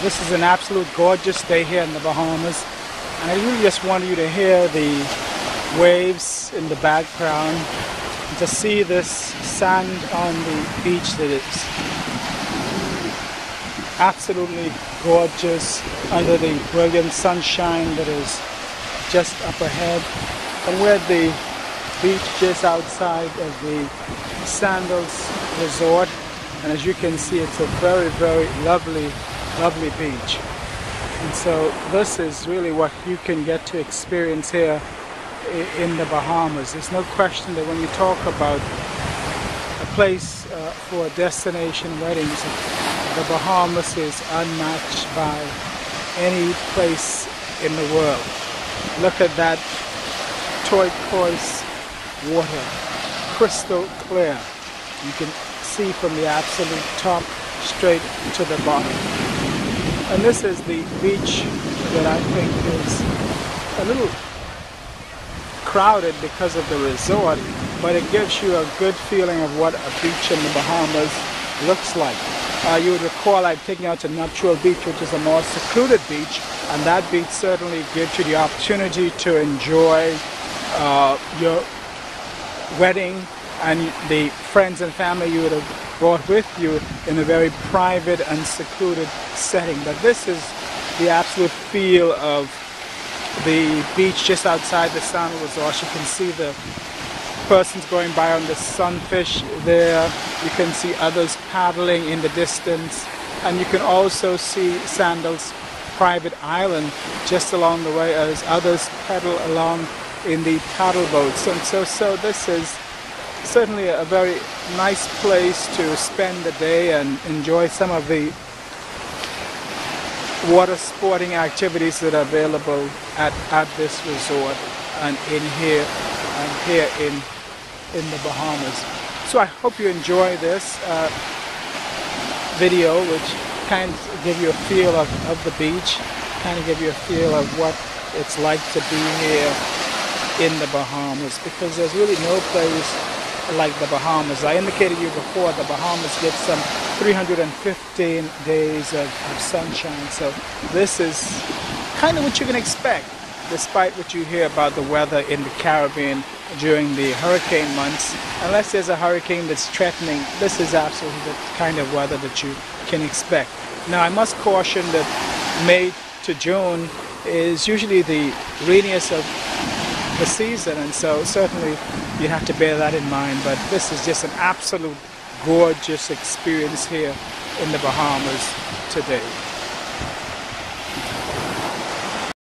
This is an absolute gorgeous day here in the Bahamas. And I really just want you to hear the waves in the background to see this sand on the beach that is absolutely gorgeous under the brilliant sunshine that is just up ahead. And we're at the beach just outside of the Sandals Resort. And as you can see, it's a very, very lovely, lovely beach. And so this is really what you can get to experience here in the Bahamas. There's no question that when you talk about a place uh, for destination weddings, the Bahamas is unmatched by any place in the world. Look at that turquoise water, crystal clear. You can see from the absolute top straight to the bottom. And this is the beach that I think is a little crowded because of the resort, but it gives you a good feeling of what a beach in the Bahamas looks like. Uh, you would recall I've taken you out to Nuptial Beach, which is a more secluded beach, and that beach certainly gives you the opportunity to enjoy uh, your wedding and the friends and family you would have brought with you in a very private and secluded setting. But this is the absolute feel of the beach just outside the Sun Resort. You can see the persons going by on the sunfish there. You can see others paddling in the distance. And you can also see Sandals private island just along the way as others pedal along in the paddle boats. And so, so this is certainly a very nice place to spend the day and enjoy some of the water sporting activities that are available at, at this resort and in here and here in in the Bahamas. So I hope you enjoy this uh, video which kind of give you a feel of, of the beach, kind of give you a feel of what it's like to be here in the Bahamas because there's really no place like the Bahamas. I indicated you before the Bahamas get some 315 days of, of sunshine. So this is kind of what you can expect despite what you hear about the weather in the Caribbean during the hurricane months. Unless there's a hurricane that's threatening, this is absolutely the kind of weather that you can expect. Now I must caution that May to June is usually the rainiest of the season and so certainly you have to bear that in mind but this is just an absolute gorgeous experience here in the Bahamas today.